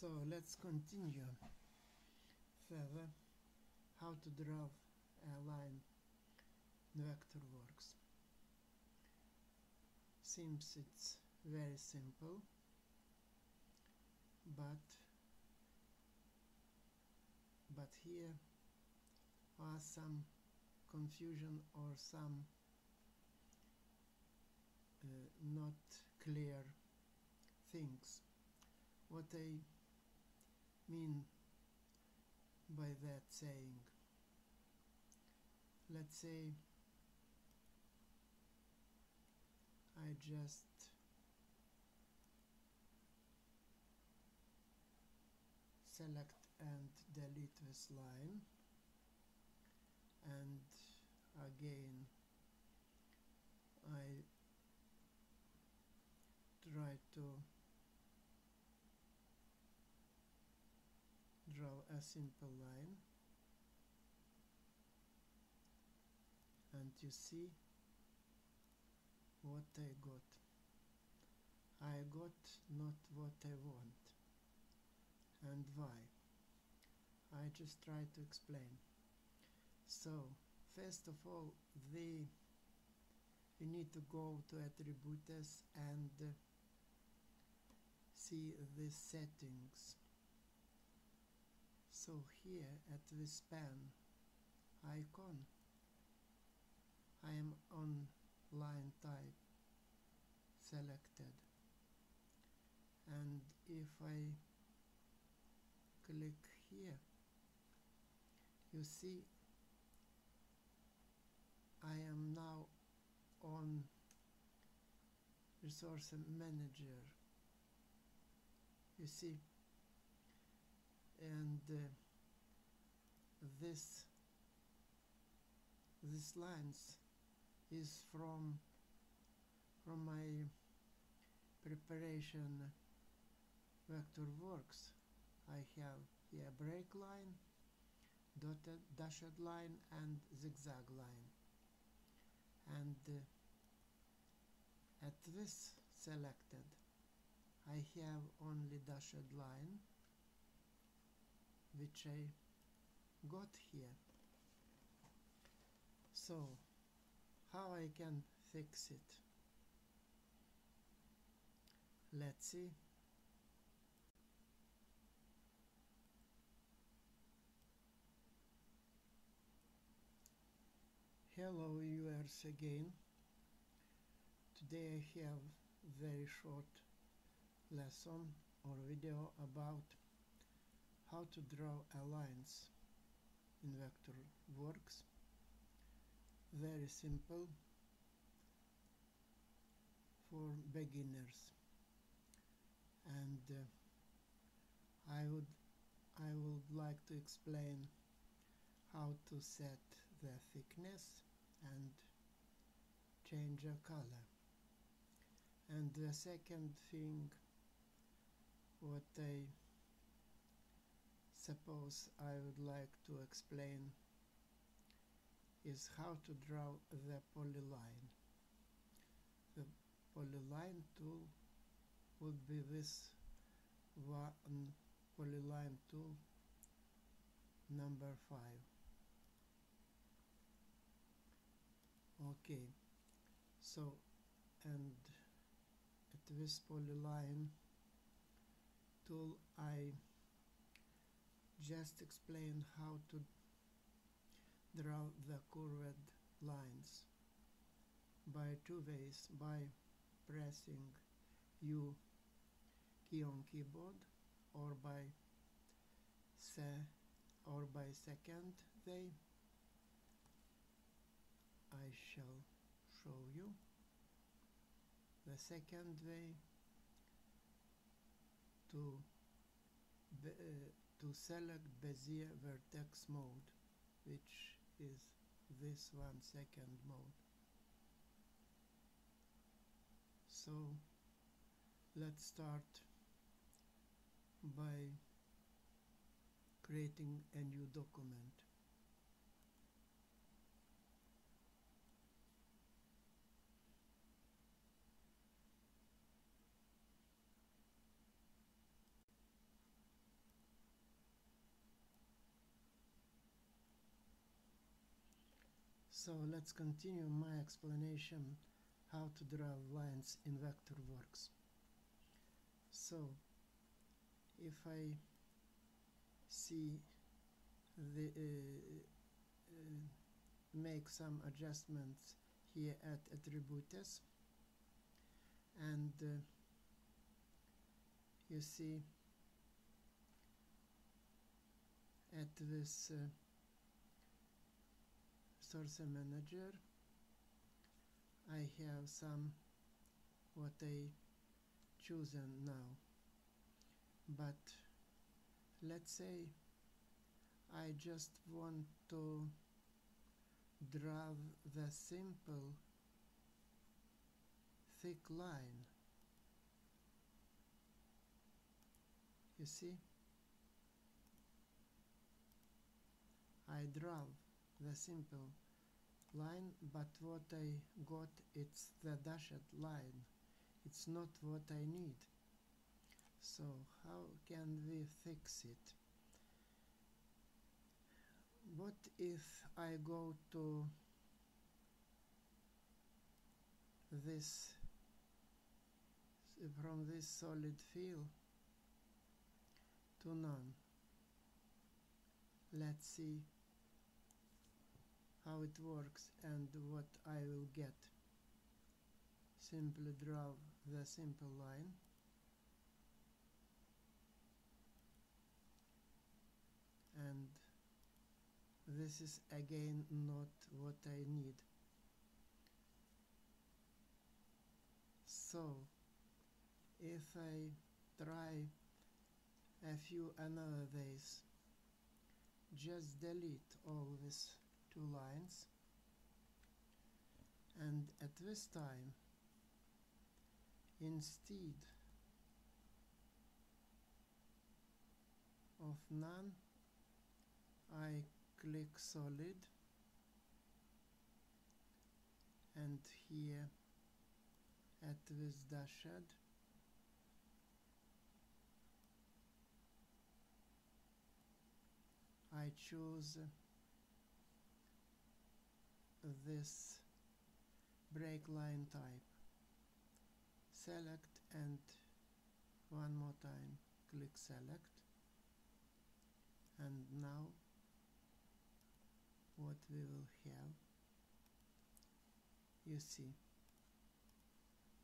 So let's continue further how to draw a line in Vectorworks. Seems it's very simple but but here are some confusion or some uh, not clear things what I mean by that saying? Let's say I just select and delete this line and again I try to draw a simple line. And you see what I got. I got not what I want. And why? I just try to explain. So first of all the you need to go to attributes and see the settings so here at this pen icon I am on line type selected. And if I click here you see I am now on resource manager. You see and uh, this this lines is from from my preparation vector works. I have here break line dotted dashed line and zigzag line. And uh, at this selected I have only dashed line which I got here. So how I can fix it? Let's see. Hello viewers again. Today I have very short lesson or video about how to draw a lines in Vectorworks very simple for beginners. And uh, I would I would like to explain how to set the thickness and change a color. And the second thing what I suppose I would like to explain is how to draw the polyline. The polyline tool would be this one polyline tool number 5. Okay, so and at this polyline tool I just explain how to draw the curved lines by two ways by pressing U key on keyboard or by se or by second way. I shall show you the second way to uh, to select Bezier vertex mode which is this one second mode. So let's start by creating a new document So let's continue my explanation how to draw lines in Vectorworks. So if I see the uh, uh, make some adjustments here at attributes and uh, you see at this uh, source manager. I have some what I chosen now. But let's say I just want to draw the simple thick line. You see? I draw the simple line but what I got it's the dashed line. It's not what I need. So how can we fix it? What if I go to this from this solid fill to none? Let's see how it works and what I will get. Simply draw the simple line. And this is again not what I need. So if I try a few another ways just delete all these two lines. And at this time instead of none I click solid and here at this dashed I choose this break line type. Select and one more time click select. And now what we will have you see.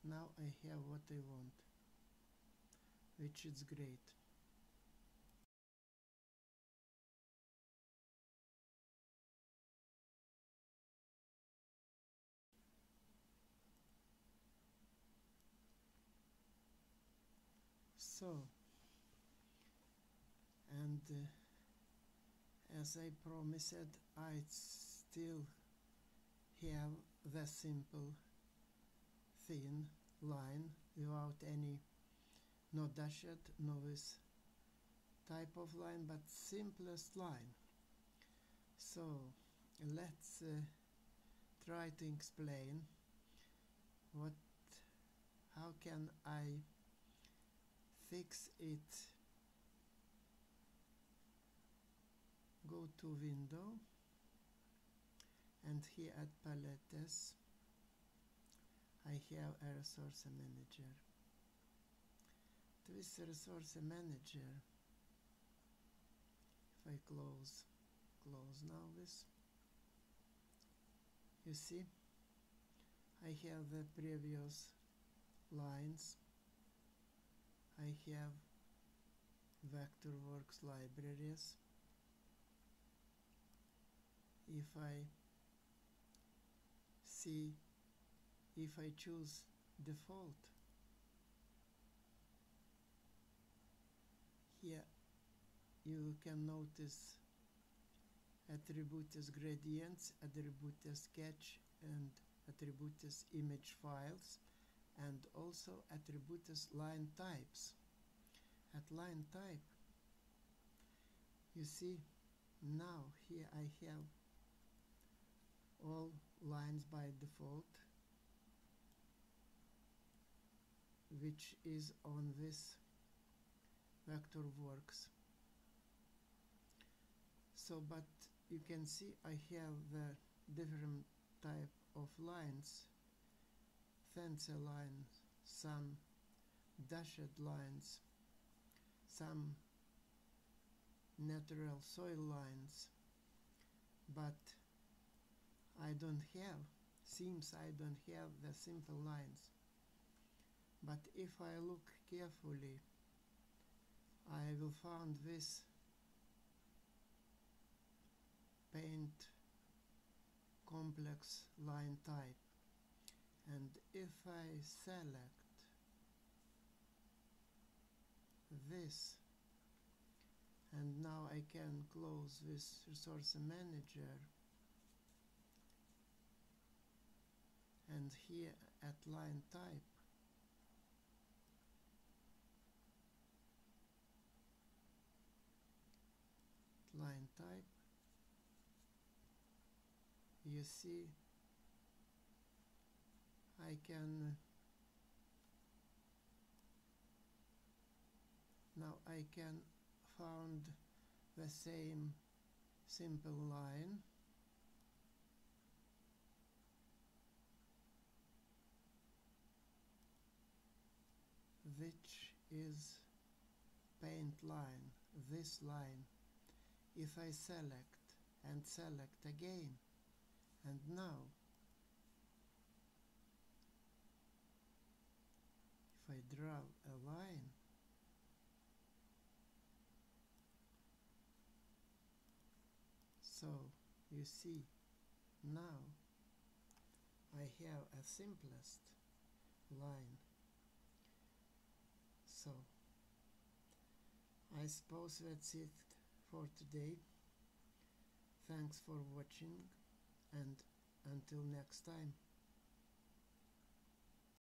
Now I have what I want which is great so and uh, as I promised I still have the simple thin line without any no dashed no this type of line but simplest line. So let's uh, try to explain what how can I fix it. Go to window and here at palettes I have a resource manager. This resource manager if I close close now this you see I have the previous lines I have Vectorworks libraries. If I see if I choose default here you can notice attributes gradients, attributes sketch and attributes image files and also attributes line types. At line type you see now here I have all lines by default which is on this Vectorworks so but you can see I have the different type of lines fancy lines some dashed lines some natural soil lines but I don't have seems I don't have the simple lines. But if I look carefully I will find this paint complex line type. And if I select this and now I can close this resource manager and here at line type line type you see I can now I can found the same simple line. Which is paint line? This line. If I select and select again and now if I draw a line. So you see now I have a simplest line. So I suppose that's it for today. Thanks for watching and until next time